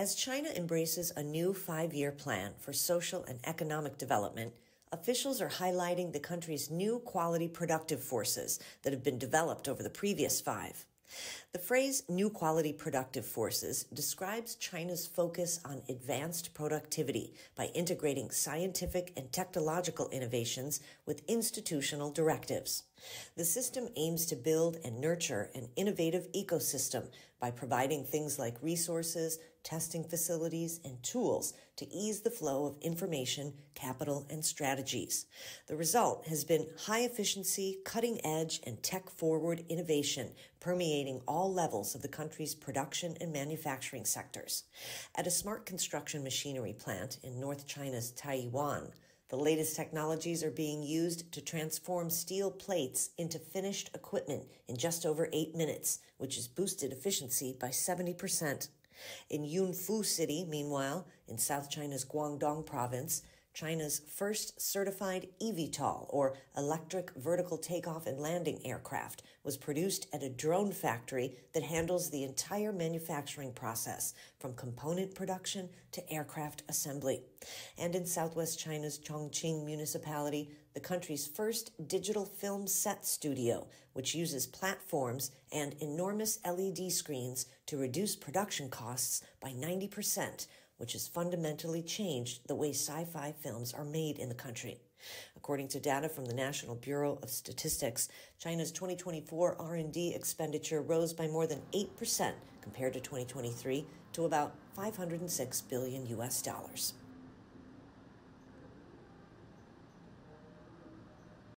As China embraces a new five year plan for social and economic development, officials are highlighting the country's new quality productive forces that have been developed over the previous five. The phrase new quality productive forces describes China's focus on advanced productivity by integrating scientific and technological innovations with institutional directives. The system aims to build and nurture an innovative ecosystem by providing things like resources, testing facilities, and tools to ease the flow of information, capital, and strategies. The result has been high efficiency, cutting edge, and tech forward innovation permeating all levels of the country's production and manufacturing sectors. At a smart construction machinery plant in North China's Taiyuan, the latest technologies are being used to transform steel plates into finished equipment in just over eight minutes, which has boosted efficiency by 70%. In Yunfu City, meanwhile, in South China's Guangdong province, China's first certified eVTOL, or electric vertical takeoff and landing aircraft, was produced at a drone factory that handles the entire manufacturing process, from component production to aircraft assembly. And in southwest China's Chongqing municipality, the country's first digital film set studio, which uses platforms and enormous LED screens to reduce production costs by 90% which has fundamentally changed the way sci-fi films are made in the country. According to data from the National Bureau of Statistics, China's 2024 R&D expenditure rose by more than 8% compared to 2023 to about 506 billion US dollars.